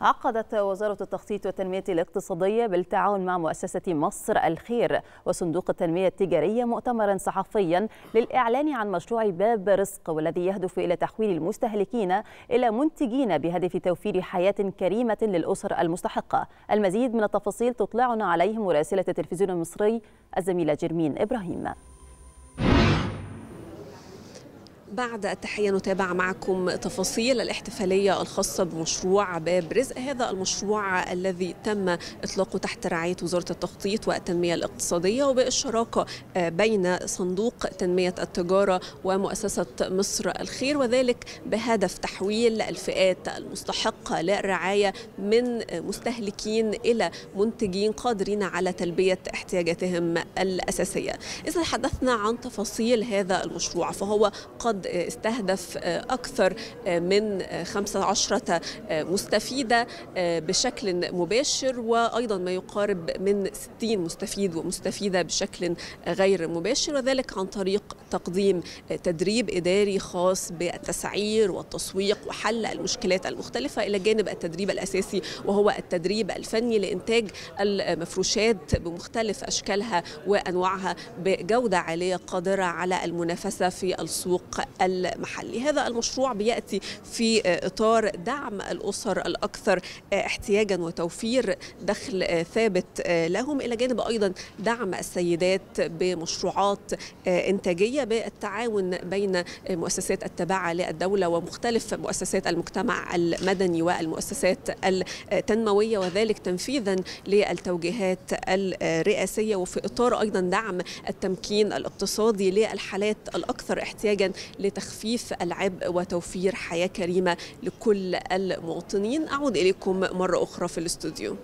عقدت وزارة التخطيط والتنمية الاقتصادية بالتعاون مع مؤسسة مصر الخير وصندوق التنمية التجارية مؤتمرا صحفيا للإعلان عن مشروع باب رزق والذي يهدف إلى تحويل المستهلكين إلى منتجين بهدف توفير حياة كريمة للأسر المستحقة. المزيد من التفاصيل تطلعنا عليه مراسلة التلفزيون المصري الزميلة جرمين إبراهيم. بعد التحية نتابع معكم تفاصيل الاحتفالية الخاصة بمشروع باب رزق. هذا المشروع الذي تم إطلاقه تحت رعاية وزارة التخطيط والتنمية الاقتصادية وبالشراكة بين صندوق تنمية التجارة ومؤسسة مصر الخير وذلك بهدف تحويل الفئات المستحقة للرعاية من مستهلكين إلى منتجين قادرين على تلبية احتياجاتهم الأساسية. إذا تحدثنا عن تفاصيل هذا المشروع فهو قد استهدف أكثر من 15 مستفيدة بشكل مباشر وأيضا ما يقارب من 60 مستفيد ومستفيدة بشكل غير مباشر وذلك عن طريق تقديم تدريب إداري خاص بالتسعير والتسويق وحل المشكلات المختلفة إلى جانب التدريب الأساسي وهو التدريب الفني لإنتاج المفروشات بمختلف أشكالها وأنواعها بجودة عالية قادرة على المنافسة في السوق المحلي. هذا المشروع بيأتي في إطار دعم الأسر الأكثر احتياجا وتوفير دخل ثابت لهم. إلى جانب أيضا دعم السيدات بمشروعات إنتاجية بالتعاون بين مؤسسات التابعة للدولة ومختلف مؤسسات المجتمع المدني والمؤسسات التنموية وذلك تنفيذا للتوجيهات الرئاسية. وفي إطار أيضا دعم التمكين الاقتصادي للحالات الأكثر احتياجا لتخفيف العبء وتوفير حياة كريمة لكل المواطنين. أعود إليكم مرة أخرى في الاستوديو.